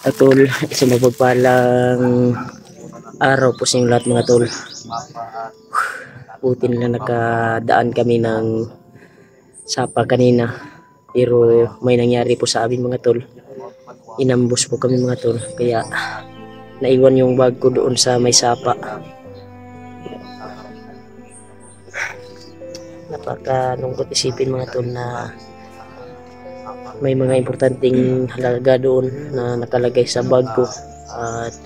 at tol, isang mapagpalang araw po sa inyong lahat mga tol. Buti na nakadaan kami ng sapa kanina. Pero may nangyari po sa amin mga tol. Inambos po kami mga tol. Kaya naiwan yung bag ko doon sa may sapa. Napakalungkot isipin mga tol na may mga importanteng halaga doon na nakalagay sa bag ko. At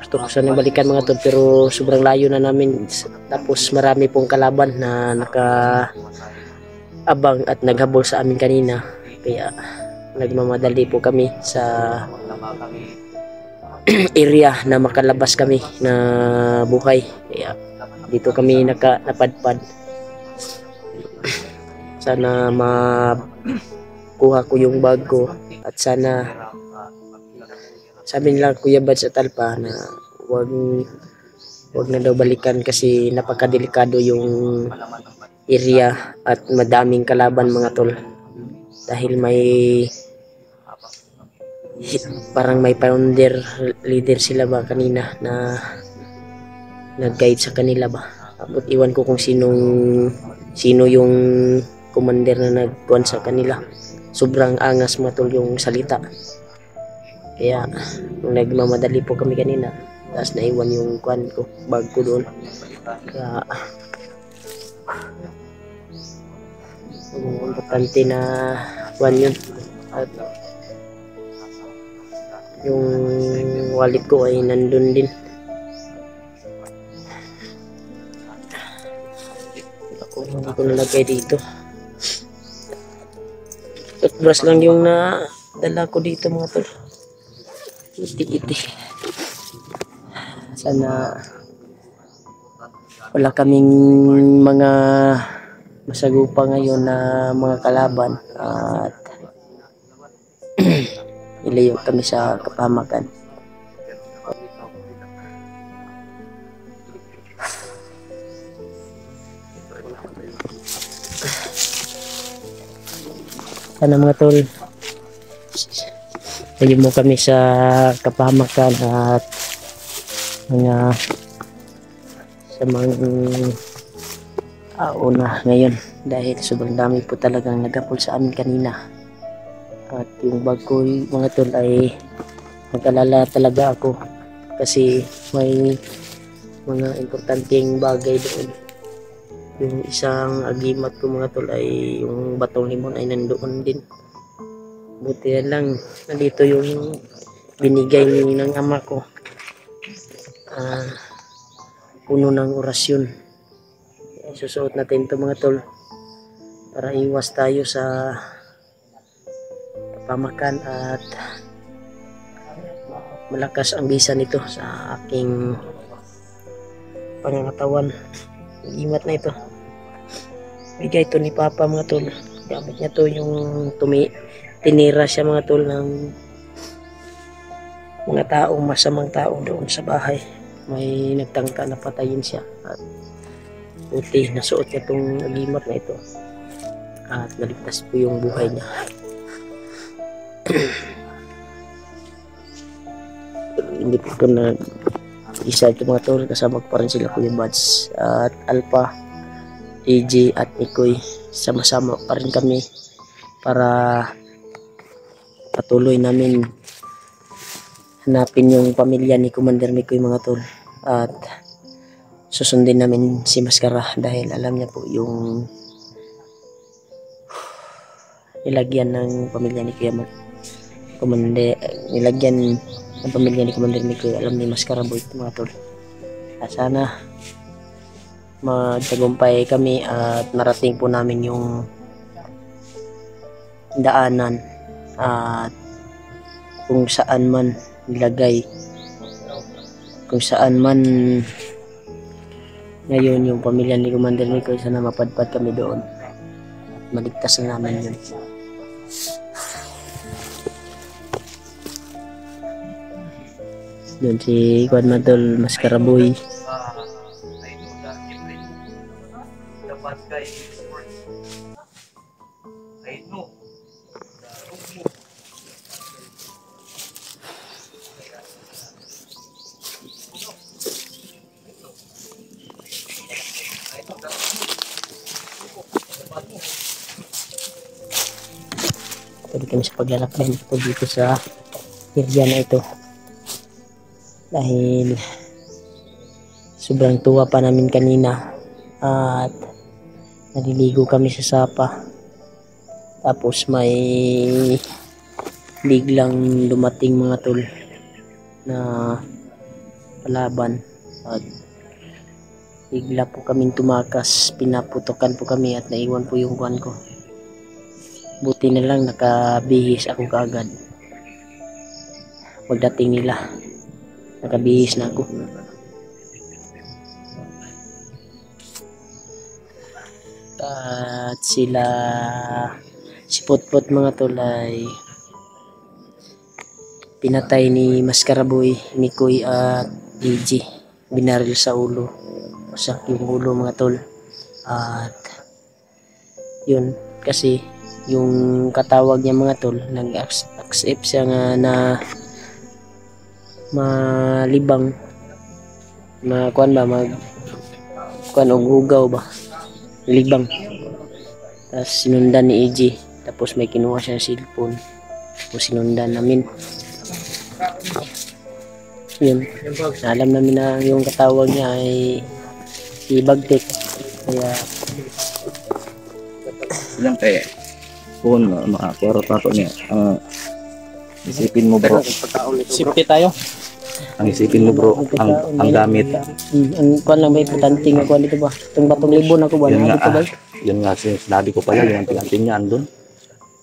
gusto ko sana balikan mga tol pero sobrang layo na namin. Tapos marami pong kalaban na naka abang at naghabol sa amin kanina. Kaya nagmamadali po kami sa area na makalabas kami na buhay. Kaya dito kami naka napadpad. Sana ma kuha ko yung bag ko. At sana sabi nila Kuya Bad sa talpa na wag wag na daw balikan kasi napakadelikado yung area at madaming kalaban mga tol. Dahil may parang may founder leader sila ba kanina na nag-guide sa kanila ba? Abot iwan ko kung sinong sino yung commander na nagkuhan sa kanila sobrang angas mga tol yung salita. Kaya nung nagmamadali po kami kanina tapos naiwan yung kwan ko bag ko doon. Kaya um, importante na kwan yun. At yung wallet ko ay nandun din. Ako hindi ko nalagay dito toothbrush lang yung na dala ko dito mga tol. Iti-iti sana wala kaming mga masagupa ngayon na mga kalaban at ilayo kami sa kapamakan sana mga tol. Tayo mo kami sa kapamakan at mga sa mga tao na ngayon. Dahil sobrang dami po talagang nagapol sa amin kanina. At yung bag ko mga tol ay nag-alala talaga ako. Kasi may mga importanteng bagay doon yung isang agimat ko mga tol ay yung batong limon ay nandoon din. Buti na lang nandito yung binigay ni ng ama ko. Ah puno ng orasyon. Susuot natin ito mga tol para iwas tayo sa pamakan at malakas ang bisa nito sa aking pangangatawan imat na ito. Bigay ito ni papa mga tol. Gamit niya to yung tumi tinira siya mga tol ng mga taong masamang tao doon sa bahay. May nagtangka na patayin siya. At buti nasuot niya itong agimat na ito. At naligtas po yung buhay niya. Hindi po na isa ito mga tol kasama ko pa rin sila Kuya Buds at Alpha AJ at Ikoy sama-sama pa rin kami para patuloy namin hanapin yung pamilya ni Commander Mikoy mga tol. At susundin namin si Maskara dahil alam niya po yung nilagyan ng pamilya ni Kuya Mar- Commander nilagyan ng pamilya ni Commander Mikoy alam ni Maskara boy mga tol. At sana magtagumpay kami at narating po namin yung daanan at kung saan man nilagay. Kung saan man ngayon yung pamilya ni Commander Mikoy sana mapadpad kami doon. Maligtas na namin yun dan si Juan Madol Mascaraboy Pwede kami sa paglalakbay nito dito sa area na ito. Dahil sobrang tuwa pa namin kanina at naliligo kami sa sapa. Tapos may biglang dumating mga tol na palaban at bigla po kaming tumakas pinaputokan po kami at naiwan po yung kuwan ko buti na lang nakabihis ako kaagad pagdating nila nakabihis na ako. At sila si Potpot mga tulay. Pinatay ni Maskaraboy, Mikoy at AJ binaril sa ulo wasak yung ulo mga tol. At yun kasi yung katawag niya mga tol nag-accept siya nga na malibang. Makuan ba? Mag kuan og hugaw ba? Libang. Tapos sinundan ni AJ tapos may kinuha siya cellphone. Tapos sinundan namin. Yun. Alam namin na yung katawag niya ay si Bagtek. Kaya Ilang kaya? Uh, makakuro tato niya. Ang isipin mo bro, safety tayo. Ang isipin mo bro, ang, ang gamit. Hmm, ang kuan lang ba importante nga kuan dito ba? Itong batong libon ako ba Yun nga, ba? ah, yun nga sinabi ko pala, yung pinantin niya andun.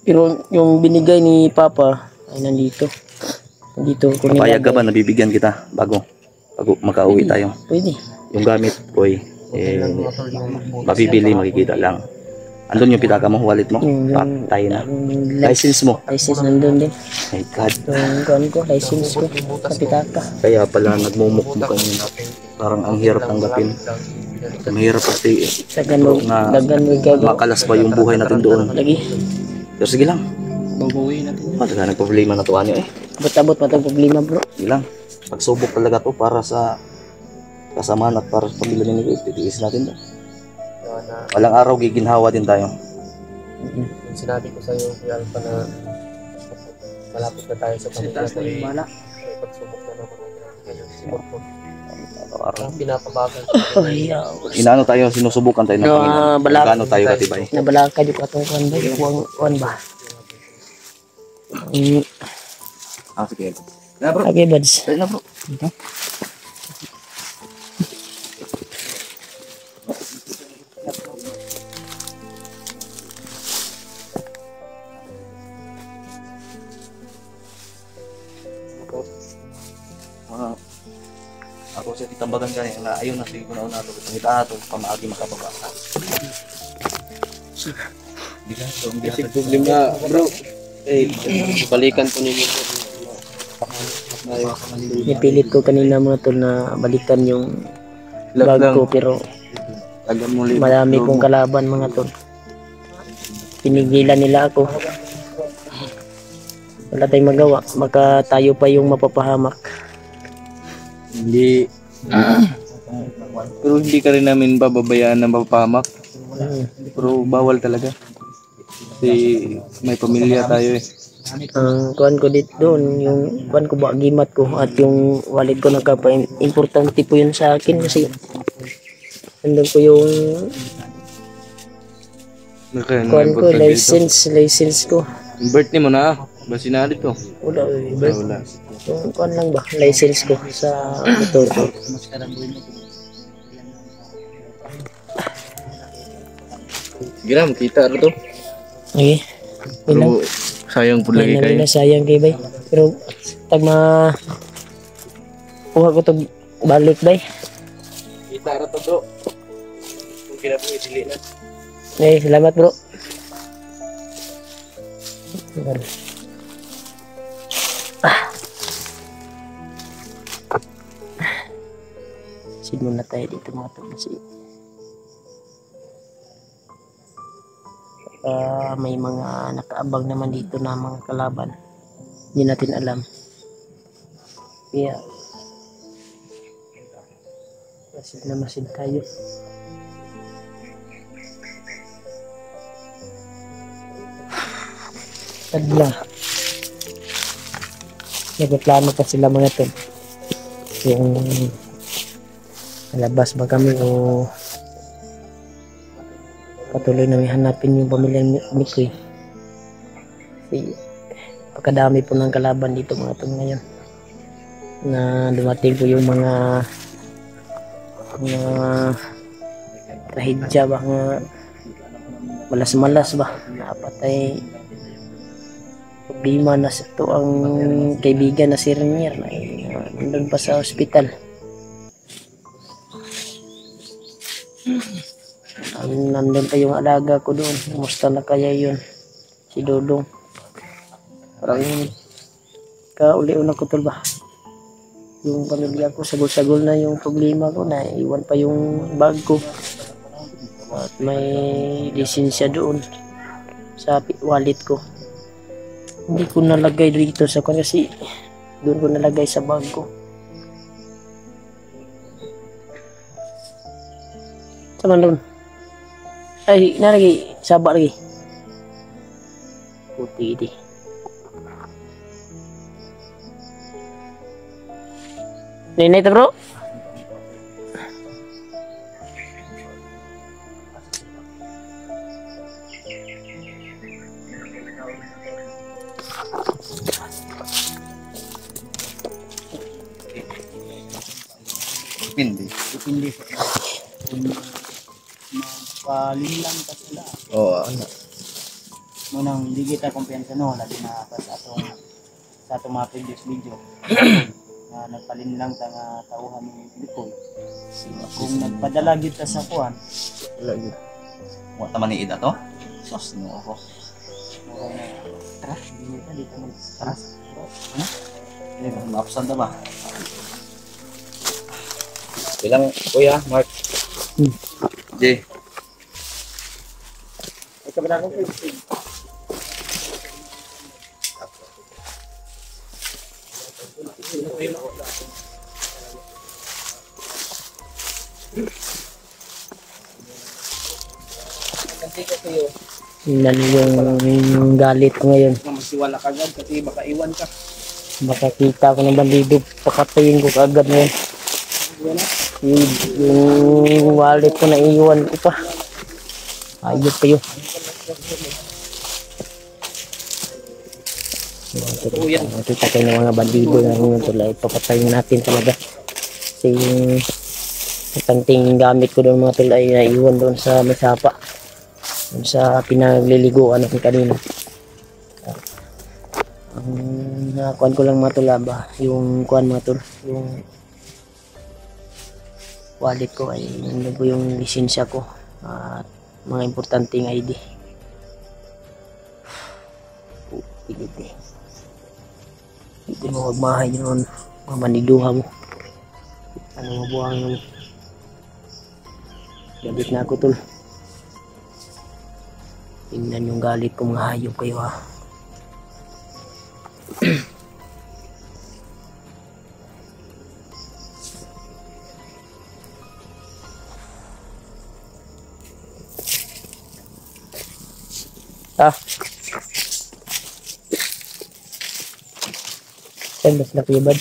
pero yung binigay ni Papa ay nandito. Nandito ko Papayag ka ba, nabibigyan kita bago, bago makauwi tayo. pwede. Yung gamit, boy, eh, mabibili, makikita lang. Andun yung pitaka mo, wallet mo, yung, patay na. yung License mo, license nandun din my God. yung kuan ko license ko sa pitaka Kaya pala nagmumukmuk kayo parang ang hirap tanggapin. Mahirap kasi dagan mo Na- dagan mo ikaw makalas pa yung buhay natin doon. lagi Pero sige lang, Babawi natin. Talaga nagproblema na to ano eh. abot-abot pa itong problema bro Sige lang. Pagsubok talaga to para sa kasamaan at para sa pamilya ni. Titiis natin to. Kaya na, Walang araw giginhawa din tayo. yung sinabi ko sa'yo, Kuya Alpha, na malapit na tayo sa pamilya ko. Eh, may pagsubok na naman ang ngayon. Siguro po, Araw-araw. pinapabagal ah, Inaano tayo, sinusubukan tayo ng No, Panginoon. ah, bala- Gaano tayo katibay. nabalaka yung atong kuan ba yung kuwan ba Ah, sige. Na bro. okay buds na bro. Ayun na sige ko na una to pangita ato pamaagi makababa. Ka so hindi Kasi problema, bro, eh, balikan po ninyo po. nipilit ko kanina mga tol na balikan yung bag ko pero marami kong kalaban mga tol. Pinigilan nila ako. Wala tayong magawa. Baka tayo pa yung mapapahamak. Hindi. Pero hindi ka rin namin bababayaan ng mapapamak. Pero bawal talaga. Kasi may pamilya tayo eh. ang kuan ko dito doon yung kuan ko ba gimat ko at yung wallet ko nakapa importante po yun sa akin kasi nandun ko yung Naka, kuan ko license license ko Birthday mo na. Ba sinali to? wala eh, Wala. wala. yung kuan lang ba license ko sa motor ko Gram, kita rin to. okay Pero sayang po lagi kayo. na sayang kay bay. Pero tag ma kuha ko to balik bay. Kita rin to bro. Kung kina po idili na. Eh, salamat bro. Ah. Sin muna tayo dito mga to Ah, may mga nakaabang naman dito na mga kalaban. Hindi natin alam. Kaya masid na masid tayo. sadla. Nagplano pa sila mga to. Yung labas ba kami o patuloy nang hanapin yung pamilya ni Mikoy. Kasi pagkadami po ng kalaban dito mga to ngayon. Na dumating po yung mga mga trahedya ba nga malas-malas ba napatay. Problema na sa to ang kaibigan na si Renier na eh, nandun pa sa ospital nandun pa yung alaga ko doon. Kumusta na kaya yun? Si Dodong parang kauli-una ko tol ba? Yung pamilya ko sagol-sagol na yung problema ko. Na iwan pa yung bag ko. At may lisensya doon sa wallet ko. Hindi ko nalagay dito sa kanya kasi doon ko nalagay sa bag ko. Sama doon ay nalagay saba lagi. Puti di Ninay to bro Munang hindi kita kumpiyansa no, lagi na pa sa atong sa atong mga previous video. na nagpalinlang ta nga tauhan ni Likoy. Kung nagpadala gyud ta sa kuan, Wala yun. Wa taman ni ida to. Sos no ako. na tara, hindi ka dito mo tara. Ini maapsan ta ba? Bilang, kuya, Mark. Hmm. Jay. Ay kabila ko Tingnan yung, yung galit ko ngayon? Masiwala ka agad kasi baka iwan ka. makakita ko ng bandido pakatayin ko kaagad ngayon. Yung, yung wallet ko na iwan ko pa. Ayos pa yun Makita kayo ng mga bandido na yun tulad papatayin natin talaga. Kasi yung kanting gamit ko doon mga tulay na iwan doon sa mesapa doon sa pinagliliguan natin kanina. Ang nakakuan ko lang mga tol ah, ba? Yung kuan mga tol yung wallet ko ay nandun po yung lisensya ko at mga importanteng ID pilit eh. Hindi mo magmahay yun mga maniduha mo. Ano mabuhang yung galit na ako tol tingnan yung galit ko mga hayop kayo ha Ah. Saan mas nakibad?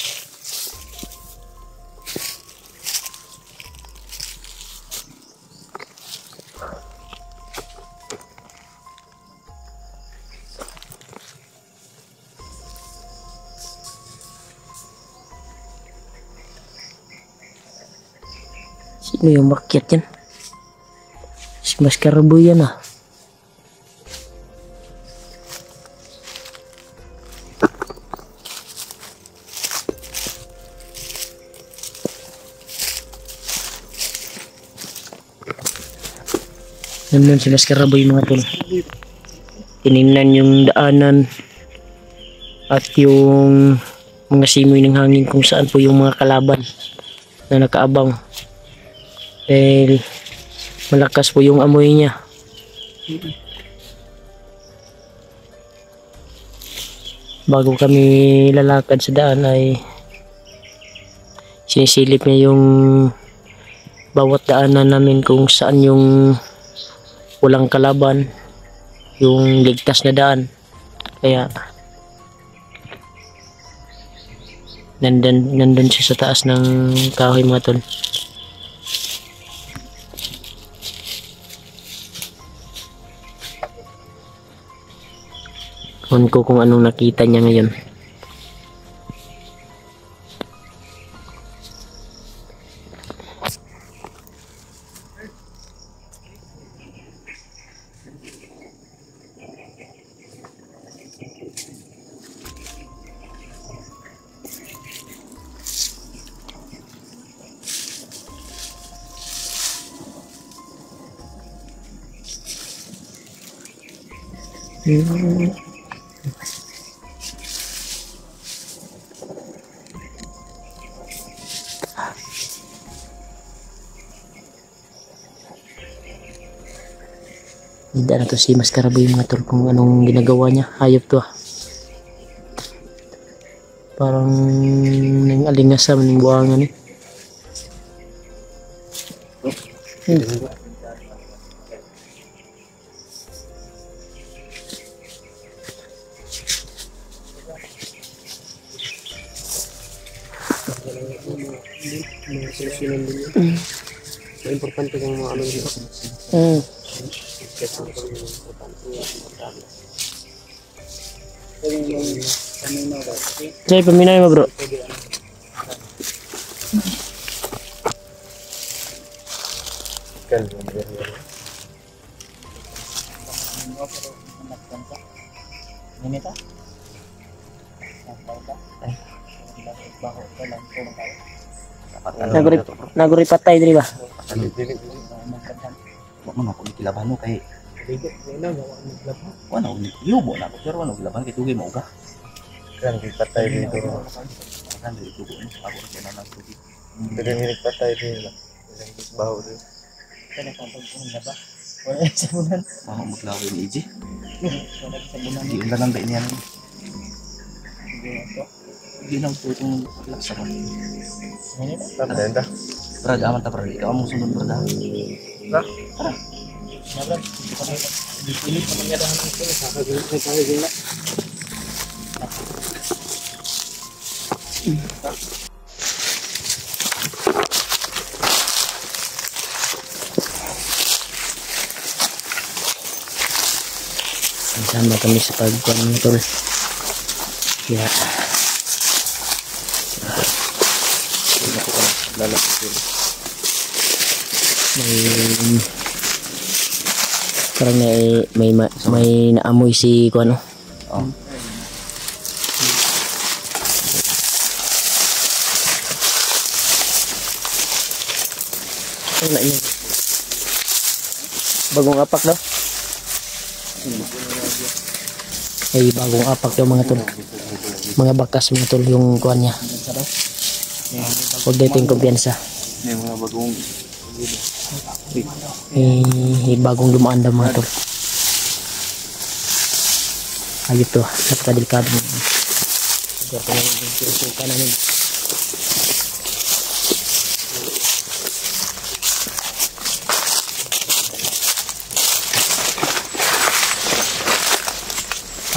Sino yung makyat yan? Si Mascarabo yan ah. Nandun si Mascarabo yung mga tol. Tinignan yung daanan at yung mga simoy ng hangin kung saan po yung mga kalaban na nakaabang. Dahil malakas po yung amoy niya. Bago kami lalakad sa daan ay sinisilip niya yung bawat daanan namin kung saan yung walang kalaban, yung ligtas na daan. Kaya nandun, nandun siya sa taas ng kahoy mga tol. Ewan ko kung anong nakita niya ngayon. Hmm. Hindi na to si Mas Karaboy mga tol kung anong ginagawa niya. Hayop to ah. Parang nang alingasam ng buwangan eh. Mga importante kung mga ano dito. Hmm. Kasi kung importante, importante. Say, paminay mo bro. Kan, Ganito? Nagbaw ka? Ay. Baho ka lang kung tayo. Naguri naguri patay diri ba? Wa man ako ikilaban no kay Ligo, wala, wala, wala. wala uni yubo na ako pero wala ko laban kay tugay mo uga. Kan, di patay dito. Kan dili tugo no ako ra na lang tugay. Pero minit patay dito. Ilang baho dito. Kaya nagpapagpunan na ba? Wala yung sabunan. Mao maglawi ni Iji. Wala yung sabunan. Di unda lang ba niya Hindi na ito. Di lang po itong laksa mo. Ganito? Ano yun da? Brad, aman ta brad. Ikaw ang sunod brad. ah. Nabran. Hindi pa kayo. Pilit pa mangyadahan ng sila. Kakagulit na tayo dito. Sama kami sa pagkuhan mga tol. Kaya may parang may may ma- may naamoy si ko ano. Oh. Ano na yun? Bagong apak daw. Ay bagong apak daw mga tol. Mga bakas mga tol yung kuhan niya. Huwag dito yung kumpiyansa. May mga bagong Eh, bagong dumaan daw mga tol. Ayun to, napakadelikado mo. Siguro ko lang yung susuka namin.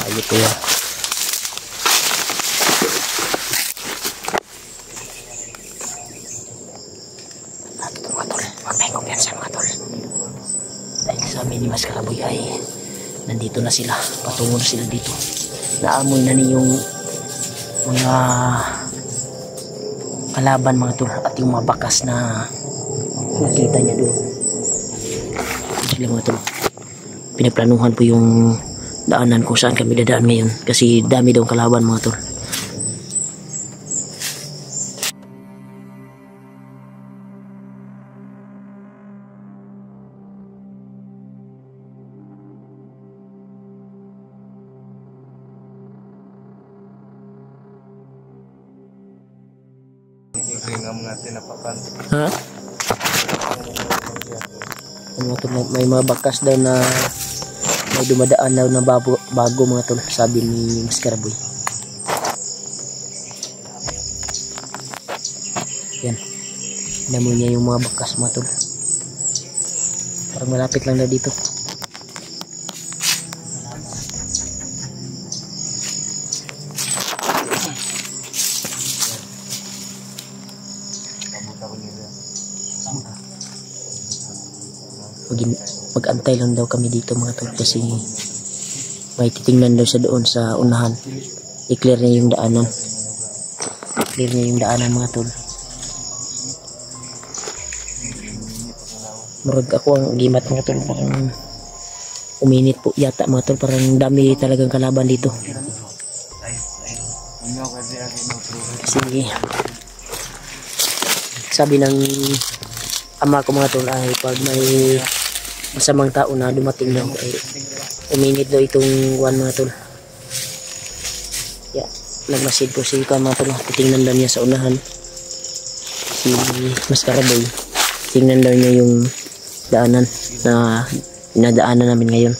Ayun to ya. Na sila. Patungo na sila dito. Naamoy na niyong mga kalaban mga tol at yung mga bakas na nakita niya doon. Sila mga tol. Pinagplanuhan po yung daanan kung saan kami dadaan ngayon kasi dami daw kalaban mga tol. May, mga bakas daw na may dumadaan daw na bago, bago mga tol, sabi ni Mas Karaboy. Yan. Inamoy niya yung mga bakas mga tol. Parang malapit lang na dito. Mag-antay lang daw kami dito mga tol kasi may titingnan daw siya doon sa unahan. I-clear niya yung daanan. I-clear niya yung daanan mga tol. Murag ako ang gimat mga tol. Parang uminit po yata mga tol. Parang dami talagang kalaban dito. Kasi sabi ng ama ko mga tol ay pag may masamang tao na dumating daw ay uminit daw itong one mga tol. Yeah, nagmasid po si Kuan mga tol. Titingnan daw niya sa unahan. Si Maskaraboy. Tingnan daw niya yung daanan na inadaanan namin ngayon.